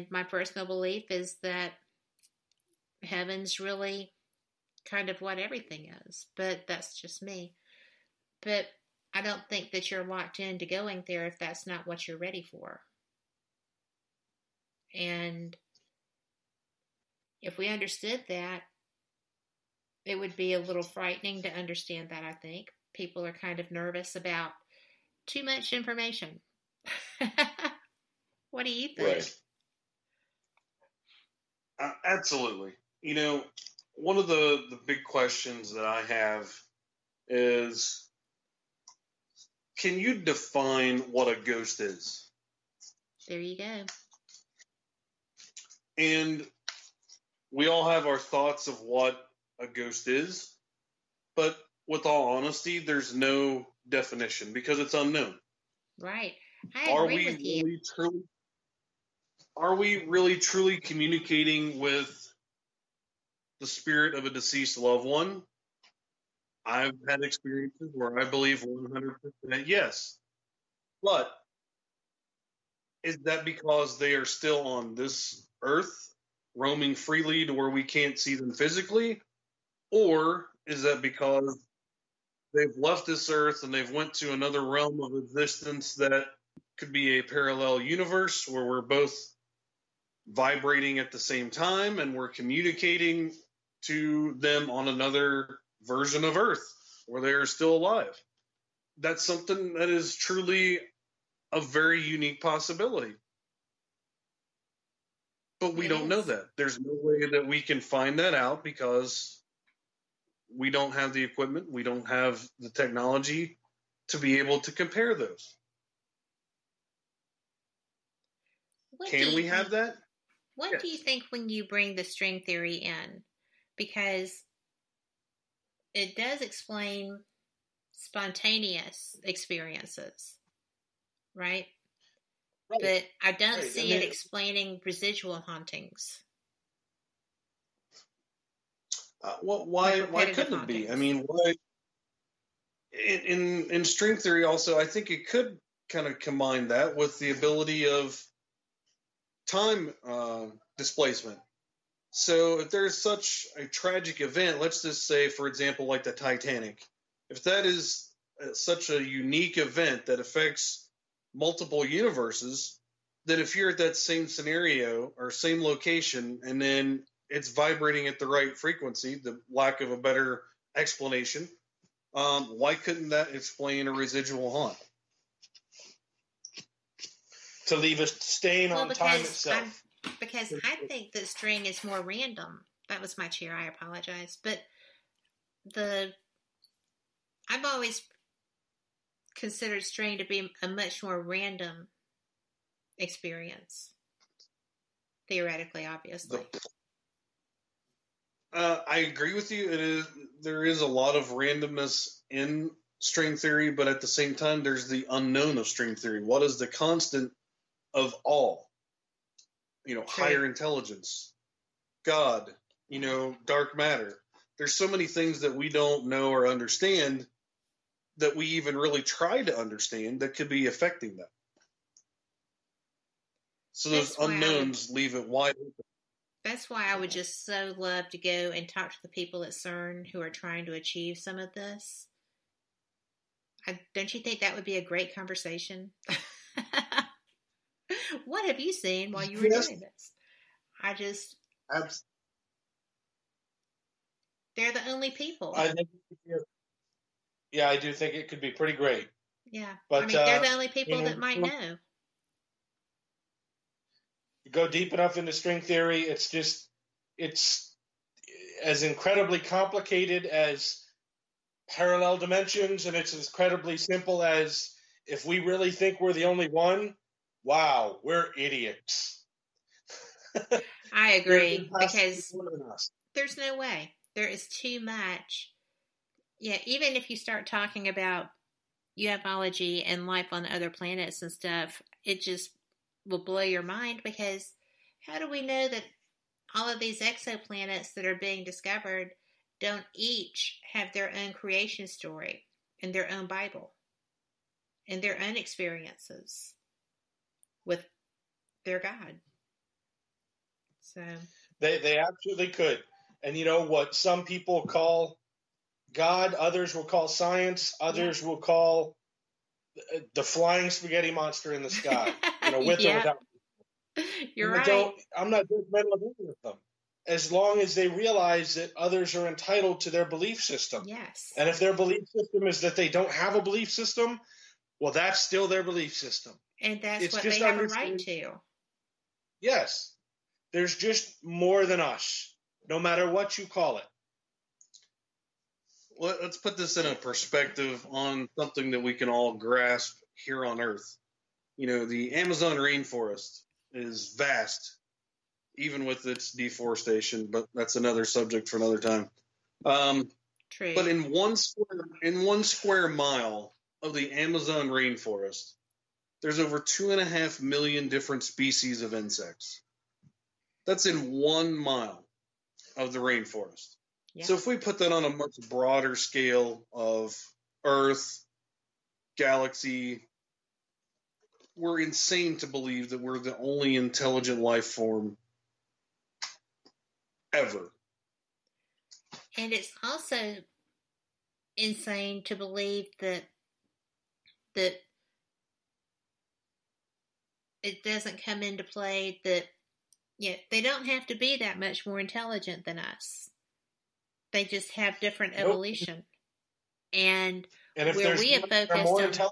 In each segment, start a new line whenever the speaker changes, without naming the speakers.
And my personal belief is that heaven's really kind of what everything is, but that's just me. But I don't think that you're locked into going there if that's not what you're ready for. And if we understood that, it would be a little frightening to understand that, I think. People are kind of nervous about too much information. what do you think? Right.
Uh, absolutely. You know, one of the, the big questions that I have is can you define what a ghost is?
There you go.
And we all have our thoughts of what a ghost is, but with all honesty, there's no definition because it's unknown.
Right. I are we
really truly are we really truly communicating with the spirit of a deceased loved one? I've had experiences where I believe 100% yes. But is that because they are still on this earth, roaming freely to where we can't see them physically? Or is that because they've left this earth and they've went to another realm of existence that could be a parallel universe where we're both vibrating at the same time and we're communicating to them on another version of Earth where they're still alive. That's something that is truly a very unique possibility. But we don't know that. There's no way that we can find that out because we don't have the equipment, we don't have the technology to be able to compare those. What Can we have that?
What yes. do you think when you bring the string theory in? Because it does explain spontaneous experiences, right? right. But I don't right. see I mean, it explaining residual hauntings.
Uh, well, why why couldn't it be? I mean, why? In, in in string theory, also, I think it could kind of combine that with the ability of time uh, displacement. So if there's such a tragic event, let's just say, for example, like the Titanic, if that is uh, such a unique event that affects multiple universes, then if you're at that same scenario or same location and then it's vibrating at the right frequency, the lack of a better explanation, um, why couldn't that explain a residual haunt?
To leave a stain well, on time itself. I'm-
because I think that string is more random. That was my chair. I apologize, but the I've always considered string to be a much more random experience, theoretically, obviously.
Uh, I agree with you. It is there is a lot of randomness in string theory, but at the same time, there's the unknown of string theory. What is the constant of all? you know, higher intelligence, God, you know, dark matter. There's so many things that we don't know or understand that we even really try to understand that could be affecting them. So those unknowns would, leave it wide open.
That's why I would just so love to go and talk to the people at CERN who are trying to achieve some of this. I, don't you think that would be a great conversation? what have you seen while you were yes. doing this? I just. Abs- they're the only people.
I think, yeah, I do think it could be pretty great.
Yeah, but I mean, they're uh, the only people you know, that might know.
Go deep enough into string theory, it's just it's as incredibly complicated as parallel dimensions, and it's as incredibly simple as if we really think we're the only one, wow, we're idiots.
I agree because there's no way. There is too much. Yeah, even if you start talking about ufology and life on other planets and stuff, it just will blow your mind because how do we know that all of these exoplanets that are being discovered don't each have their own creation story and their own Bible and their own experiences? With their God. So
they they absolutely could. And you know what some people call God, others will call science, others yeah. will call the flying spaghetti monster in the sky. You know, with yeah. or without.
You're right.
I'm not judgmental of any of them, as long as they realize that others are entitled to their belief system.
Yes.
And if their belief system is that they don't have a belief system, well, that's still their belief system.
And that's it's what they have a right to.
Yes. There's just more than us, no matter what you call it.
Let's put this in a perspective on something that we can all grasp here on Earth. You know, the Amazon rainforest is vast, even with its deforestation, but that's another subject for another time. Um,
True.
But in one square in one square mile of the Amazon rainforest, there's over two and a half million different species of insects. That's in one mile of the rainforest. Yeah. So if we put that on a much broader scale of Earth, galaxy, we're insane to believe that we're the only intelligent life form ever.
And it's also insane to believe that that it doesn't come into play that yeah, they don't have to be that much more intelligent than us. They just have different nope. evolution. And,
and
where we have focused on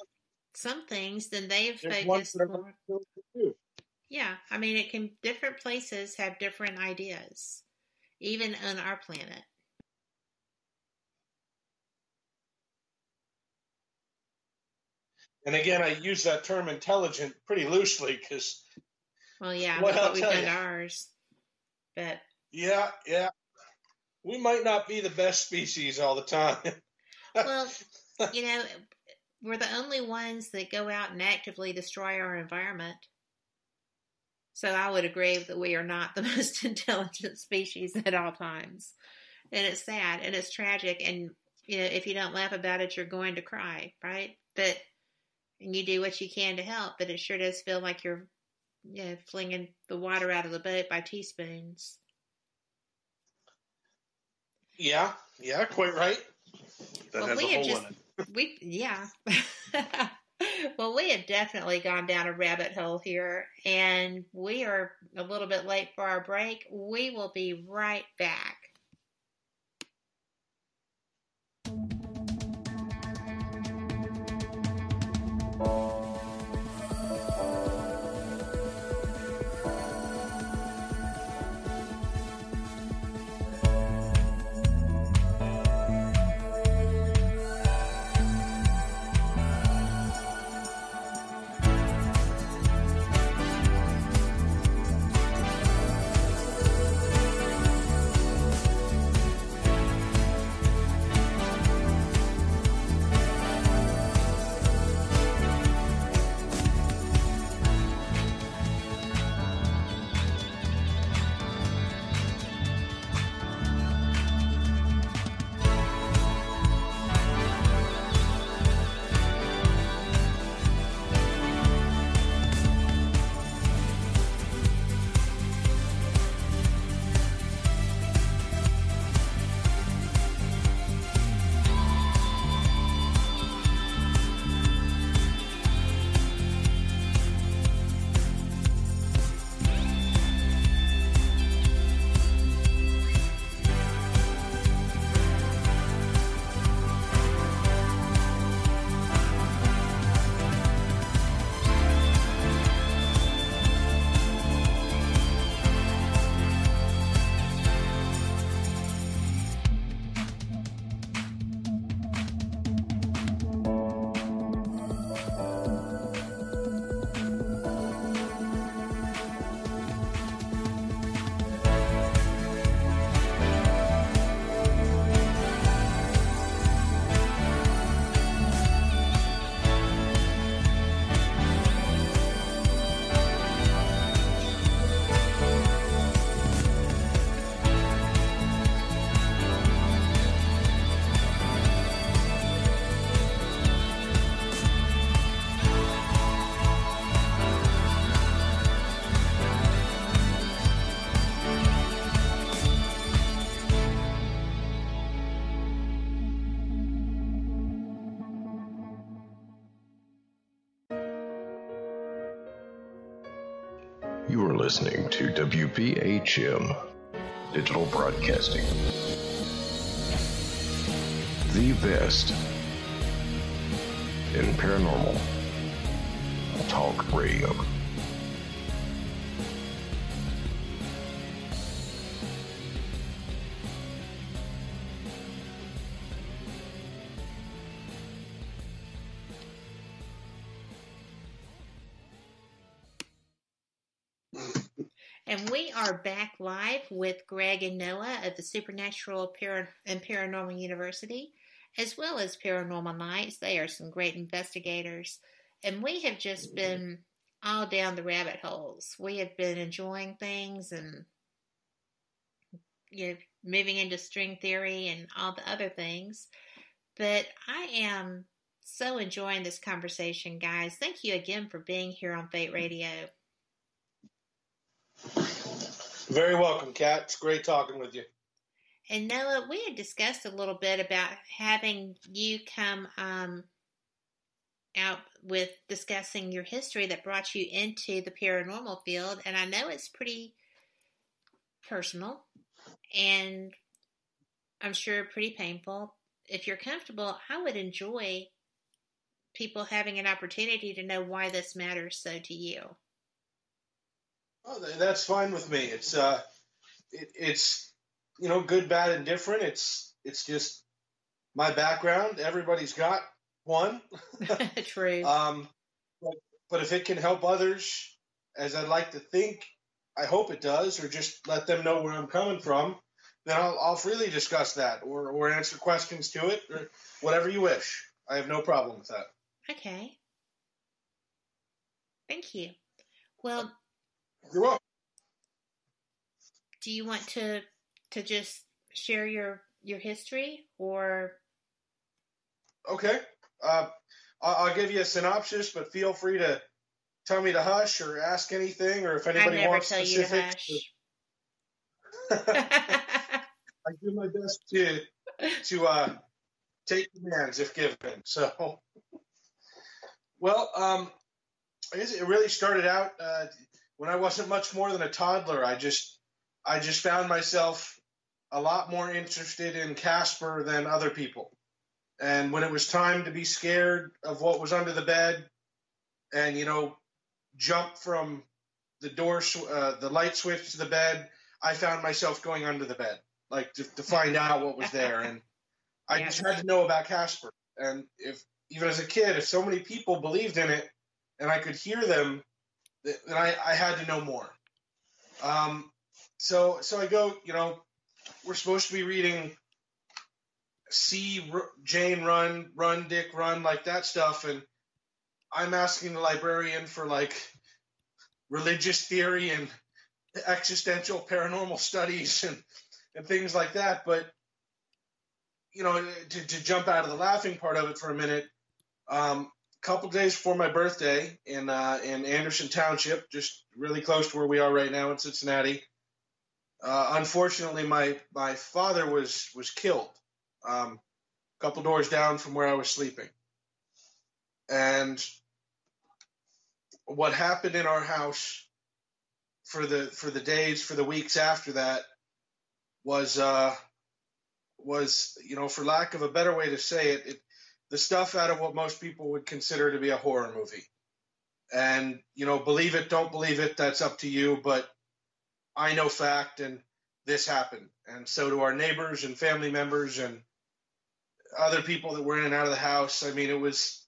some things, then they've focused more. Yeah, I mean, it can different places have different ideas, even on our planet.
And again, I use that term intelligent pretty loosely because
well, yeah, what, we've done you. ours. But
yeah, yeah, we might not be the best species all the time.
well, you know, we're the only ones that go out and actively destroy our environment. So I would agree that we are not the most intelligent species at all times. And it's sad and it's tragic. And, you know, if you don't laugh about it, you're going to cry, right? But, and you do what you can to help, but it sure does feel like you're yeah, flinging the water out of the boat by teaspoons.
Yeah, yeah, quite right.
That well, we have just,
we yeah. well, we have definitely gone down a rabbit hole here, and we are a little bit late for our break. We will be right back.
Listening to WPHM Digital Broadcasting. The best in paranormal talk radio.
Are back live with Greg and Noah of the Supernatural and Paranormal University, as well as Paranormal Nights. They are some great investigators. And we have just been all down the rabbit holes. We have been enjoying things and you know, moving into string theory and all the other things. But I am so enjoying this conversation, guys. Thank you again for being here on Fate Radio.
Very welcome, Kat. It's great talking with you.
And Noah, we had discussed a little bit about having you come um, out with discussing your history that brought you into the paranormal field. And I know it's pretty personal and I'm sure pretty painful. If you're comfortable, I would enjoy people having an opportunity to know why this matters so to you.
That's fine with me. It's uh, it, it's you know good, bad, and different. It's it's just my background. Everybody's got one.
True.
um, but, but if it can help others, as I'd like to think, I hope it does, or just let them know where I'm coming from, then I'll, I'll freely discuss that, or or answer questions to it, or whatever you wish. I have no problem with that.
Okay. Thank you. Well,
you're welcome.
Do you want to to just share your your history or?
Okay, uh, I'll give you a synopsis, but feel free to tell me to hush or ask anything, or if anybody wants tell specifics. You to hush. I do my best to to uh, take commands if given. So, well, um, I guess it really started out. Uh, when I wasn't much more than a toddler, I just I just found myself a lot more interested in Casper than other people. And when it was time to be scared of what was under the bed, and you know, jump from the door, uh, the light switch to the bed, I found myself going under the bed, like to, to find out what was there. And I yes. just had to know about Casper. And if even as a kid, if so many people believed in it, and I could hear them then I, I had to know more. Um, so so I go, you know, we're supposed to be reading see Jane run, run Dick run, like that stuff, and I'm asking the librarian for like religious theory and existential paranormal studies and and things like that. But you know, to, to jump out of the laughing part of it for a minute, um, couple days before my birthday in uh, in Anderson Township, just really close to where we are right now in Cincinnati. Uh, unfortunately, my my father was was killed um, a couple doors down from where I was sleeping, and what happened in our house for the for the days for the weeks after that was uh, was you know for lack of a better way to say it, it the stuff out of what most people would consider to be a horror movie. And, you know, believe it, don't believe it, that's up to you. But I know fact, and this happened. And so do our neighbors and family members and other people that were in and out of the house. I mean, it was.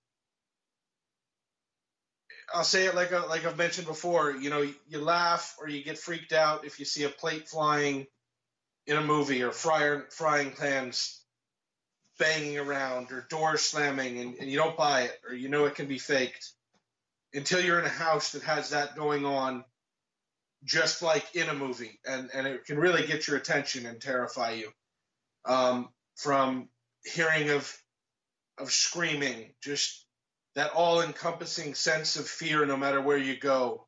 I'll say it like like I've mentioned before. You know, you laugh or you get freaked out if you see a plate flying in a movie or fryer, frying pans banging around or doors slamming and, and you don't buy it or you know it can be faked until you're in a house that has that going on just like in a movie and, and it can really get your attention and terrify you um, from hearing of of screaming just that all encompassing sense of fear no matter where you go